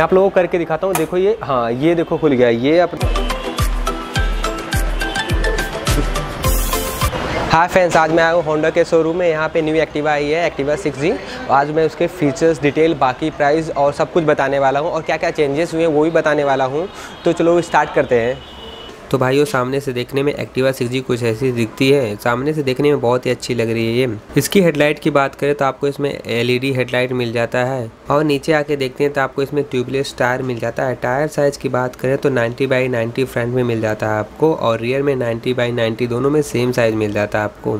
मैं आप लोगों को करके दिखाता हूँ। देखो ये हाँ ये देखो खुल गया, ये आप हाय फ्रेंड्स आज मैं आया हूँ होंडा के शोरूम में। यहाँ पे न्यू एक्टिवा आई है एक्टिवा सिक्स जी आज मैं उसके फीचर्स डिटेल बाकी प्राइस और सब कुछ बताने वाला हूँ और क्या क्या चेंजेस हुए हैं वो भी बताने वाला हूँ। तो चलो स्टार्ट करते हैं। तो भाइयों, सामने से देखने में एक्टिवा सिक्स कुछ ऐसी दिखती है। सामने से देखने में बहुत ही अच्छी लग रही है ये। इसकी हेडलाइट की बात करें तो आपको इसमें एलईडी हेडलाइट मिल जाता है और नीचे आके देखते हैं तो आपको इसमें ट्यूबलेस टायर मिल जाता है। टायर साइज़ की बात करें तो 90 बाई 90 फ्रंट में मिल जाता है आपको और रियर में 90 बाई 90 दोनों में सेम साइज़ मिल जाता है आपको।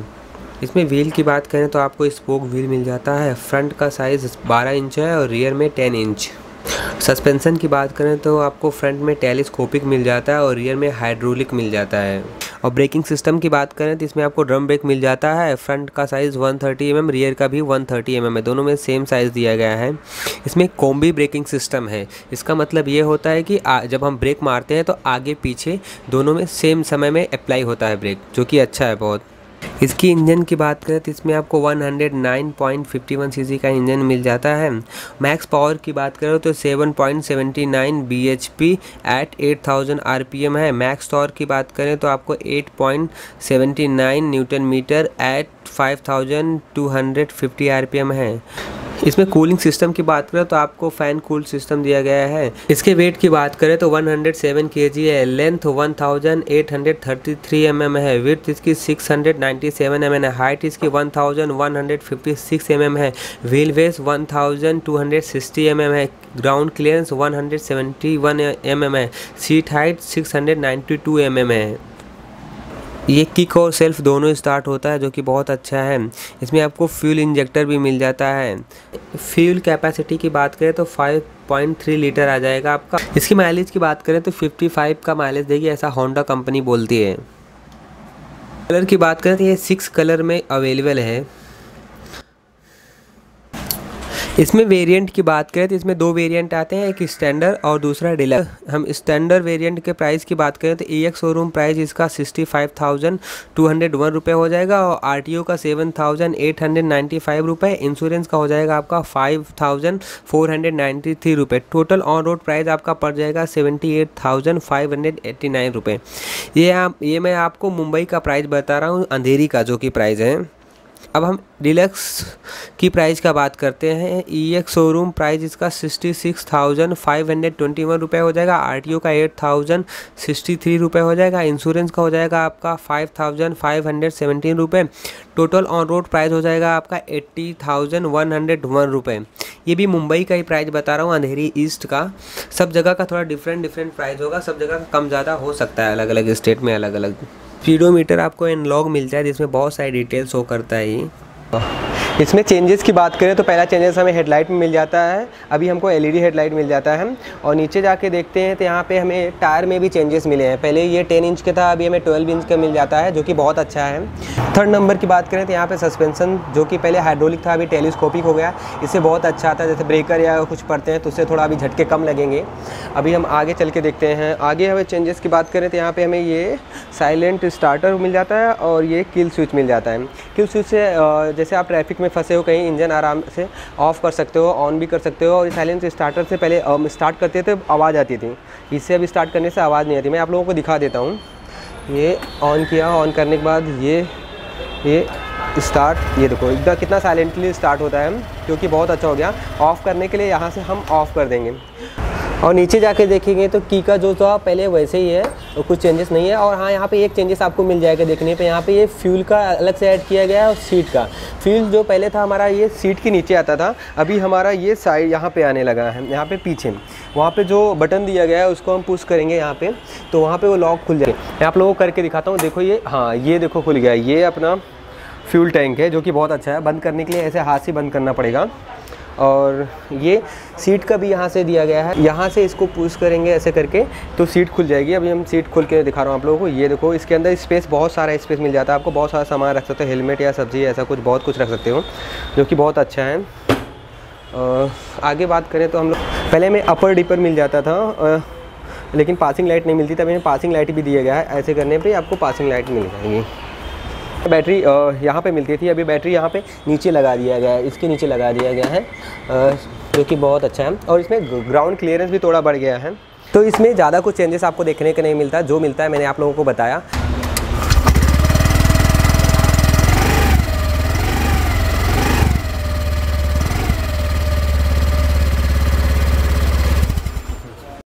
इसमें व्हील की बात करें तो आपको स्पोक व्हील मिल जाता है। फ्रंट का साइज़ 12 इंच है और रियर में 10 इंच। सस्पेंसन की बात करें तो आपको फ्रंट में टेलीस्कोपिक मिल जाता है और रियर में हाइड्रोलिक मिल जाता है। और ब्रेकिंग सिस्टम की बात करें तो इसमें आपको ड्रम ब्रेक मिल जाता है। फ्रंट का साइज़ 130 थर्टी mm रियर का भी 130 थर्टी mm है। दोनों में सेम साइज़ दिया गया है। इसमें कॉम्बी ब्रेकिंग सिस्टम है। इसका मतलब ये होता है कि जब हम ब्रेक मारते हैं तो आगे पीछे दोनों में सेम समय में अप्लाई होता है ब्रेक, जो कि अच्छा है बहुत। इसकी इंजन की बात करें तो इसमें आपको 109.51 सीसी का इंजन मिल जाता है। मैक्स पावर की बात करें तो 7.79 बीएचपी एट 8000 आरपीएम है। मैक्स टॉर्क की बात करें तो आपको 8.79 न्यूटन मीटर एट 5250 आरपीएम है। इसमें कूलिंग सिस्टम की बात करें तो आपको फ़ैन कूल सिस्टम दिया गया है। इसके वेट की बात करें तो 107 केजी है। लेंथ 1833 mm है। विथ इसकी 697 mm है। हाइट इसकी 1156 mm है। व्हील बेस 1260 mm है। ग्राउंड क्लियरेंस 171 mm है। सीट हाइट 692 mm है। ये किक और सेल्फ दोनों स्टार्ट होता है, जो कि बहुत अच्छा है। इसमें आपको फ्यूल इंजेक्टर भी मिल जाता है। फ्यूल कैपेसिटी की बात करें तो 5.3 लीटर आ जाएगा आपका। इसकी माइलेज की बात करें तो 55 का माइलेज देगी ऐसा होंडा कंपनी बोलती है। कलर की बात करें तो ये सिक्स कलर में अवेलेबल है। इसमें वेरिएंट की बात करें तो इसमें दो वेरिएंट आते हैं, एक स्टैंडर्ड और दूसरा डिलक्स हम स्टैंडर्ड वेरिएंट के प्राइस की बात करें तो ई एक्स शोरूम प्राइस इसका sixty five thousand two hundred one रुपये हो जाएगा और आर टी ओ का seven thousand eight hundred ninety five रुपये इंश्योरेंस का हो जाएगा आपका five thousand four hundred ninety three रुपये टोटल ऑन रोड प्राइस आपका पड़ जाएगा seventy eight thousand five hundred eighty nine रुपये ये आप, ये मैं आपको मुंबई का प्राइस बता रहा हूँ, अंधेरी का जो कि प्राइस है। अब हम डिलक्स की प्राइस का बात करते हैं। ई एक्स शोरूम प्राइस इसका sixty six thousand five hundred twenty one रुपये हो जाएगा। आर टी ओ का एट थाउज़ेंड सिक्सटी थ्री रुपये हो जाएगा। इंश्योरेंस का हो जाएगा आपका five thousand five hundred seventeen रुपये टोटल ऑन रोड प्राइस हो जाएगा आपका eighty thousand one hundred one रुपये ये भी मुंबई का ही प्राइस बता रहा हूँ, अंधेरी ईस्ट का। सब जगह का थोड़ा डिफरेंट डिफरेंट प्राइस होगा। सब जगह का कम ज़्यादा हो सकता है। अलग अलग स्टेट में अलग अलग स्पीडोमीटर आपको एनलॉग मिलता है जिसमें बहुत सारी डिटेल्स शो करता है ये। इसमें चेंजेस की बात करें तो पहला चेंजेस हमें हेडलाइट में मिल जाता है। अभी हमको एलईडी हेडलाइट मिल जाता है। और नीचे जाके देखते हैं तो यहाँ पे हमें टायर में भी चेंजेस मिले हैं। पहले ये 10 इंच का था, अभी हमें 12 इंच का मिल जाता है, जो कि बहुत अच्छा है। थर्ड नंबर की बात करें तो यहाँ पे सस्पेंसन जो कि पहले हाइड्रोलिक था, अभी टेलीस्कोपिक हो गया। इससे बहुत अच्छा आता है, जैसे ब्रेकर या कुछ पड़ते हैं तो उससे थोड़ा अभी झटके कम लगेंगे। अभी हम आगे चल के देखते हैं। आगे हमें चेंजेस की बात करें तो यहाँ पर हमें ये साइलेंट स्टार्टर मिल जाता है और ये किल स्विच मिल जाता है। किल स्विच से जैसे आप ट्रैफ़िक में फंसे हो, कहीं इंजन आराम से ऑफ़ कर सकते हो ऑन भी कर सकते हो और साइलेंस स्टार्टर से पहले स्टार्ट करते थे, आवाज़ आती थी। इससे अभी स्टार्ट करने से आवाज़ नहीं आती। मैं आप लोगों को दिखा देता हूँ। ये ऑन किया ऑन करने के बाद ये ये स्टार्ट ये देखो एकदम कितना साइलेंटली स्टार्ट होता है, क्योंकि बहुत अच्छा हो गया। ऑफ़ करने के लिए यहाँ से हम ऑफ़ कर देंगे। और नीचे जाके देखेंगे तो की का जो था पहले वैसे ही है और कुछ चेंजेस नहीं है। और हाँ यहाँ पे एक चेंजेस आपको मिल जाएगा देखने पे। यहाँ पे ये फ्यूल का अलग से ऐड किया गया है और सीट का। फ्यूल जो पहले था, हमारा ये सीट के नीचे आता था, अभी हमारा ये साइड यहाँ पे आने लगा है, यहाँ पे पीछे। वहाँ पे जो बटन दिया गया है, उसको हम पुश करेंगे यहाँ पे तो वहाँ पे वो लॉक खुल जाएगा। मैं आप लोगों को करके दिखाता हूँ। देखो ये हाँ ये देखो खुल गया। ये अपना फ्यूल टैंक है, जो कि बहुत अच्छा है। बंद करने के लिए ऐसे हाथ से बंद करना पड़ेगा। और ये सीट का भी यहाँ से दिया गया है। यहाँ से इसको पुश करेंगे ऐसे करके तो सीट खुल जाएगी। अभी हम सीट खुल के दिखा रहा हूँ आप लोगों को। ये देखो, इसके अंदर स्पेस बहुत सारा स्पेस मिल जाता है आपको। बहुत सारा सामान रख सकते हो हेलमेट या सब्ज़ी ऐसा कुछ, बहुत कुछ रख सकते हो, जो कि बहुत अच्छा है। आगे बात करें तो हम लोग, पहले में अपर डिपर मिल जाता था लेकिन पासिंग लाइट नहीं मिलती, तभी हमें पासिंग लाइट भी दिया गया है। ऐसे करने पर आपको पासिंग लाइट मिल जाएगी। बैटरी यहाँ पे मिलती थी। अभी बैटरी यहाँ पे नीचे लगा दिया गया है, इसके नीचे लगा दिया गया है जो कि बहुत अच्छा है। और इसमें ग्राउंड क्लियरेंस भी थोड़ा बढ़ गया है। तो इसमें ज़्यादा कुछ चेंजेस आपको देखने के नहीं मिलता। जो मिलता है मैंने आप लोगों को बताया।